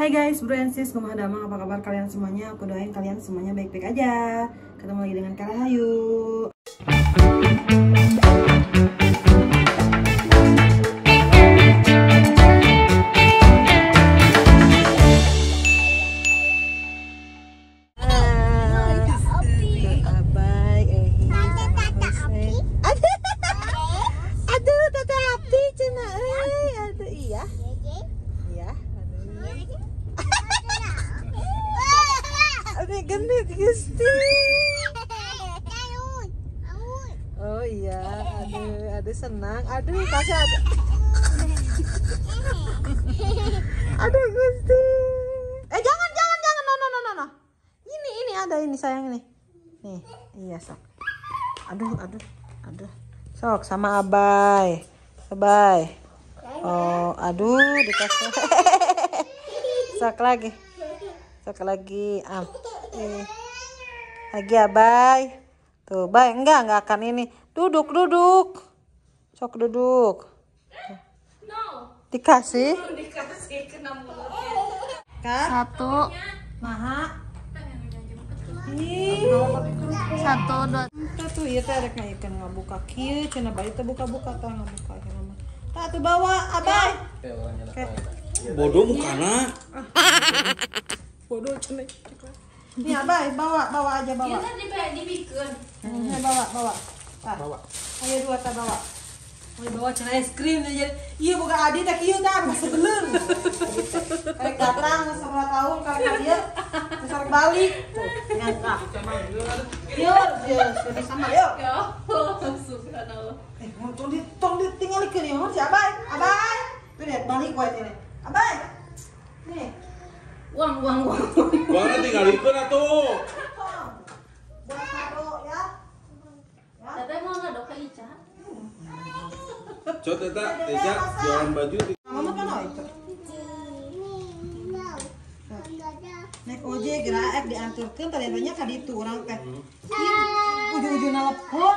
Hai guys, bro and sis, damang, apa kabar kalian semuanya? Aku doain kalian semuanya baik-baik aja. Ketemu lagi dengan Kak aduh gusti. Eh jangan, jangan, jangan, no, no, no, no, no. Ini, ini ada ini sayang ini. Nih, iya sok. Aduh, aduh, aduh. Sok sama Abai. Abai. Oh, aduh dikasih. sok lagi. Sok lagi. Am. Eh. Lagi Abai. Tuh, Bay, enggak, enggak akan ini. Duduk, duduk. Sok duduk. Dikasih. Kak, satu maha. Satu dua tuh iya teh rek ngayakeun ngabuka kieu cenah bayi teh buka-buka tah ngabuka cenah mah. Tah tuh bawa abai. Kayak bodoh mukana bodoh cenah. Nih abai bawa bawa aja bawa. Hmm, bawa bawa. Tah. Bawa. Ayo dua tah bawa. Ayo bawa cenah es krim aja. Iya buka adi teh kieu tah geus sebelum. Karek datang seberapa tahun kali dia arek balik. Tuh, nyangka. Yuk, yuk, sudah sama yuk. Eh, mau tong di tong di tinggal ke dia, si abai, abai. Tuh lihat balik buat ini. Abai. Nih. uang uang uang gua tinggal ikut atuh Buat kado ya. teteh mau nggak dok ke Ica coba teta teja jualan baju di Mama kan itu. Naik ojek gerak dianturkeun tadi banyak ka ditu urang teh. Ieu ujung-ujung telepon.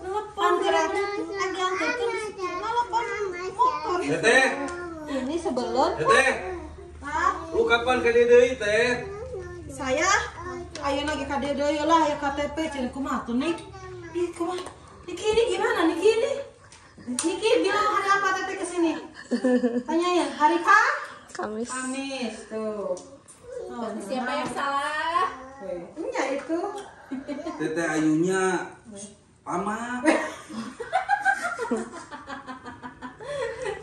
Telepon gerak eh dianturkeun telepon motor. teteh Ini sebelum teteh lu kapan ke dia deui teh saya ayo lagi ka deui lah ya KTP cenah kumaha tuh nih. Ih kumaha? Niki ini gimana Niki ini? Niki bilang hari apa teteh ke sini? Tanya ya, hari K? Kamis Kamis tuh. Oh, siapa yang salah Nya itu. teteh ayunya pamak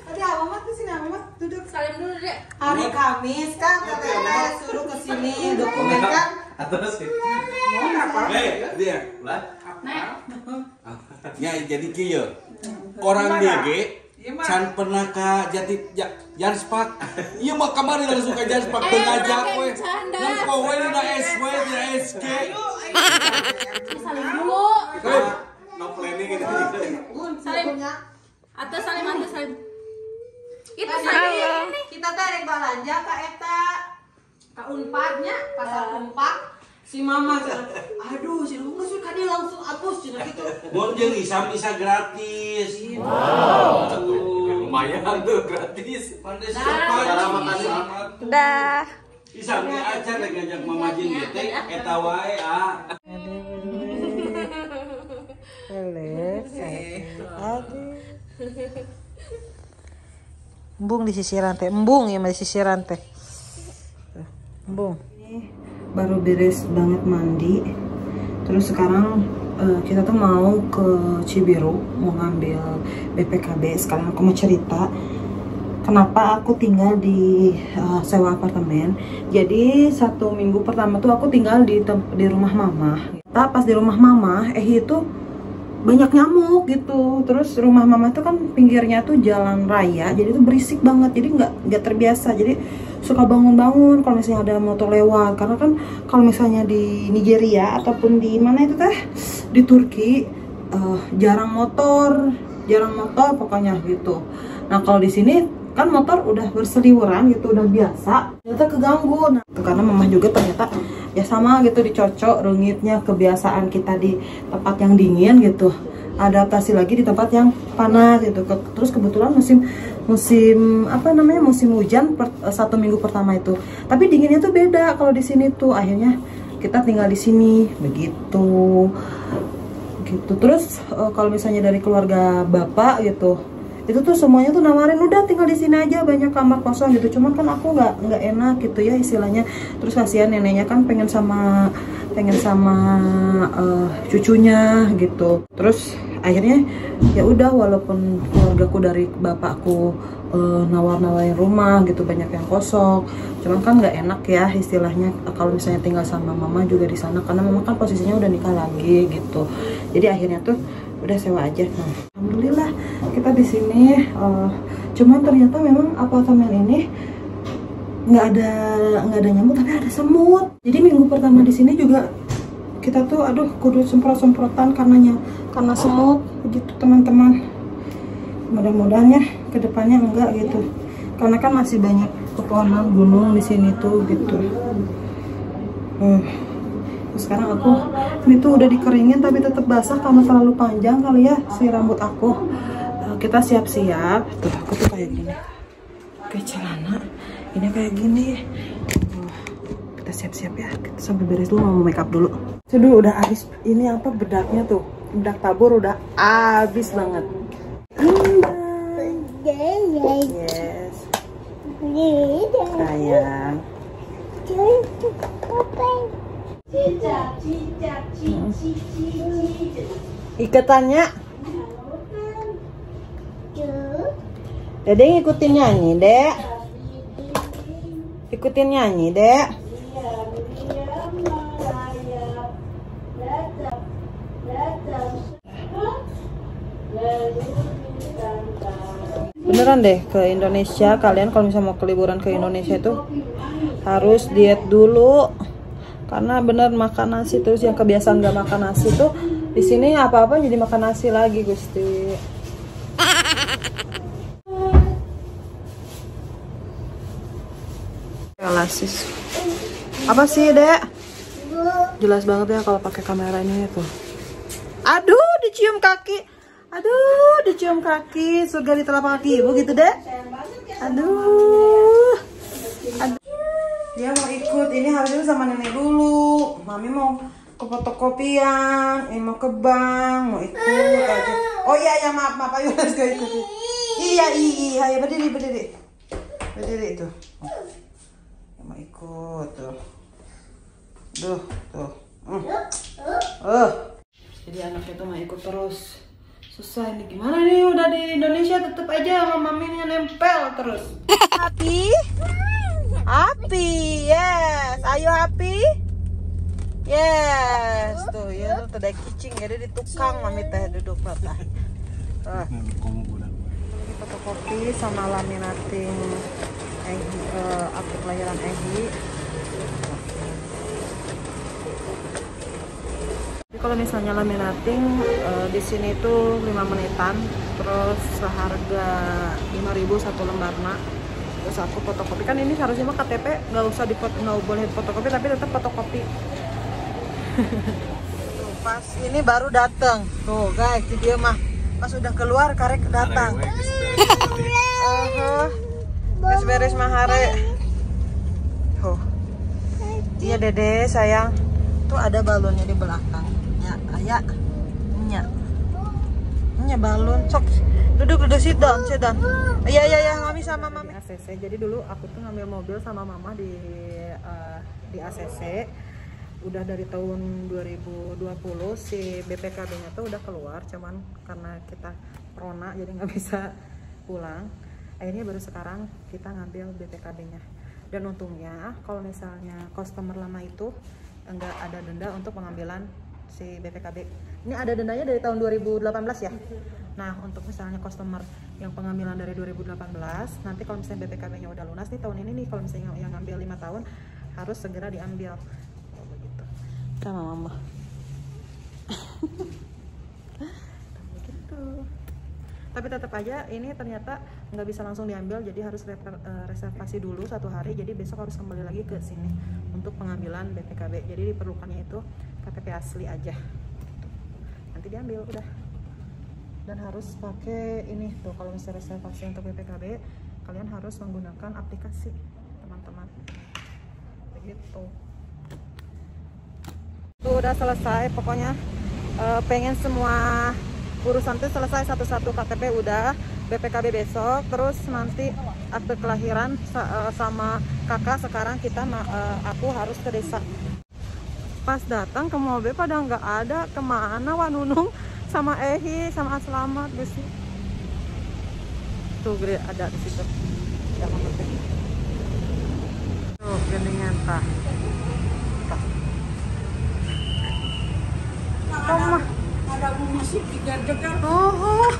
Ada apa tuh sini apa duduk. salim dulu deh Hari Kamis kan teteh suruh ke sini dokumen kan. atas sih Mau apa? eh dia lah ya jadi kieu orang dia ge can pernah ka jati ja, Janspak iya mah kemarin langsung ka Janspak teu ngajak we nang kowe dina SW dina SK salim dulu. No planning gitu. Salim. Atau salim atau salim. Itu salim. Kita teh rek balanja ka eta. Ka Unpadnya, pasar Unpad. Si mama cenah, aduh si Mama suka dia langsung hapus cenah gitu. Mun jeung Isam bisa gratis. Wow. Lumayan tuh gratis. Pandai siapa cara makan dah Isam ge aja rek ngajak Mama Jin ge teh eta wae ah. Embung di sisiran teh, embung ya di sisiran teh. Tuh, Embung. Baru beres banget mandi. Terus sekarang eh, kita tuh mau ke Cibiru mau ngambil BPKB. Sekarang aku mau cerita kenapa aku tinggal di eh, sewa apartemen. Jadi satu minggu pertama tuh aku tinggal di di rumah mama. Nah, pas di rumah mama, eh itu banyak nyamuk gitu terus rumah mama tuh kan pinggirnya tuh jalan raya jadi tuh berisik banget jadi nggak nggak terbiasa jadi suka bangun-bangun kalau misalnya ada motor lewat. Karena kan kalau misalnya di Nigeria ataupun di mana itu teh di Turki eh, jarang motor jarang motor pokoknya gitu. Nah kalau di sini kan motor udah berseliweran gitu udah biasa ternyata keganggu. Nah, karena mama juga ternyata ya sama gitu dicocok rengitnya kebiasaan kita di tempat yang dingin gitu. Adaptasi lagi di tempat yang panas gitu. Terus kebetulan musim musim apa namanya musim hujan per, eh, satu minggu pertama itu. Tapi dinginnya tuh beda kalau di sini tuh. Akhirnya kita tinggal di sini begitu. Gitu. Terus eh, kalau misalnya dari keluarga bapak gitu itu tuh semuanya tuh nawarin udah tinggal di sini aja banyak kamar kosong gitu. Cuman kan aku nggak nggak enak gitu ya istilahnya. Terus kasihan neneknya kan pengen sama pengen sama eh, cucunya gitu. Terus akhirnya ya udah walaupun keluargaku dari bapakku eh, nawar-nawarin rumah gitu banyak yang kosong. Cuman kan nggak enak ya istilahnya kalau misalnya tinggal sama mama juga di sana karena mama kan posisinya udah nikah lagi gitu. Jadi akhirnya tuh udah sewa aja. Nah alhamdulillah kita di sini eh, cuman ternyata memang apartemen ini nggak ada nggak ada nyamuk tapi ada semut. Jadi minggu pertama di sini juga kita tuh aduh kudu semprot semprotan karenanya karena semut begitu teman-teman. Mudah-mudahan ya ke depannya enggak gitu. Karena kan masih banyak pepohonan gunung di sini tuh gitu. Hmm. sekarang aku ini tuh udah dikeringin tapi tetap basah karena terlalu panjang kali ya si rambut aku. Eh, kita siap-siap. Tuh aku tuh kayak gini. Pakai celana. Ini kayak gini. Kita siap-siap ya. Kita sampai beres dulu mau make up dulu Sudah udah habis. Ini apa bedaknya tuh? Bedak tabur udah habis banget. Yes. Sayang ikatannya Dede ngikutin nyanyi, Dek. Ikutin nyanyi, Dek. Beneran deh ke Indonesia, kalian kalau misalnya mau ke liburan ke Indonesia itu harus diet dulu. Karena bener makan nasi terus yang kebiasaan gak makan nasi tuh di sini apa-apa jadi makan nasi lagi, Gusti. Relasis. Apa sih, Dek? Jelas banget ya kalau pakai kamera ini tuh. Aduh, dicium kaki. Aduh, dicium kaki. Surga di telapak kaki ibu gitu, Dek. Aduh. Aduh. Dia mau ikut. Ini harusnya sama nenek dulu. Mami mau ke fotokopian, ini mau ke bank, mau ikut aja. Oh iya ya maaf maaf ayo let's go ikut. Iya iya iya ayo berdiri berdiri. Berdiri itu. Mau ikut tuh. Duh, tuh. Hmm. Oh. Jadi anaknya tuh mau ikut terus. Susah ini gimana nih udah di Indonesia tetep aja sama maminya nempel terus. Happy? Happy, yes. Ayo happy? Yes, tuh ya tuh tadi kicing ya di tukang mami teh duduk patah. Ah. Lagi fotokopi sama laminating Egi, eh, akte kelahiran Egi. Jadi kalau misalnya laminating eh, di sini tuh 5 menitan, terus seharga 5.000 satu lembarnya. Terus aku fotokopi kan ini harusnya mah KTP nggak usah di nggak boleh fotokopi tapi tetap fotokopi. Tuh, pas ini baru datang. Tuh guys, dia mah pas udah keluar karek datang. Uh, beres-beres mahare. Tuh. Iya dede sayang. Tuh ada balonnya di belakang. Ya. Nya. Nya balon. Sok. Duduk duduk sit down, sit down. Iya iya iya, mami sama mami. ACC. Jadi dulu aku tuh ngambil mobil sama mama di eh, di ACC. Udah dari tahun 2020 si BPKB-nya tuh udah keluar, cuman karena kita corona jadi nggak bisa pulang. Akhirnya baru sekarang kita ngambil BPKB-nya. Dan untungnya kalau misalnya customer lama itu enggak ada denda untuk pengambilan si BPKB. Ini ada dendanya dari tahun 2018 ya. Nah, untuk misalnya customer yang pengambilan dari 2018, nanti kalau misalnya BPKB-nya udah lunas nih tahun ini nih kalau misalnya yang ngambil lima tahun harus segera diambil. Oh, begitu. Sama mama. begitu. Tapi tetap aja ini ternyata nggak bisa langsung diambil, jadi harus eh, reservasi dulu satu hari. Jadi besok harus kembali lagi ke sini untuk pengambilan BPKB. Jadi diperlukannya itu KTP asli aja. Nanti diambil udah. dan harus pakai ini tuh kalau misalnya reservasi untuk BPKB kalian harus menggunakan aplikasi teman-teman begitu tuh udah selesai pokoknya eh, pengen semua urusan tuh selesai satu-satu KTP udah BPKB besok. Terus nanti akte kelahiran eh, sama kakak sekarang kita eh, aku harus ke desa. Pas datang ke mobil pada nggak ada ke mana Wak Nunung? Sama Ehi sama Selamat situ tuh gede ada di situ. Teh. tuh geningan. Musik digar-degar. Oh,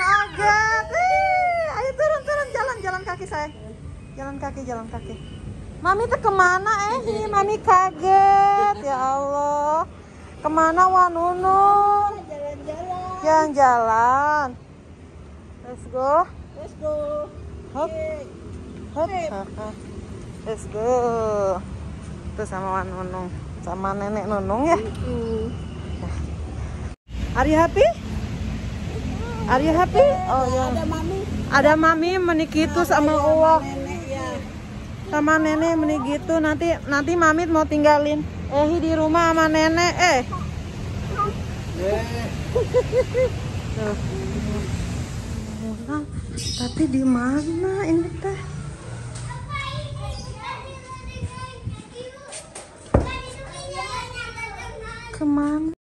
kaget. Ih, ayo turun turun jalan jalan kaki saya. Jalan kaki jalan kaki. Mami tuh ke mana eh? Mami kaget ya Allah. Ke mana Wanunung? Jalan-jalan. Jalan-jalan. Let's go. Let's go. Hop. Hop. Hop. Let's go. Tuh sama Wanunung. Sama nenek Nunung ya. Are you happy? Are you happy? Oh ya. Ada mami. Ada mami menikitu sama uwa Nenek ya. sama nenek menikitu nanti nanti mami mau tinggalin Ehi di rumah sama nenek eh. Tuh. Tapi di mana ini teh? Ke mana?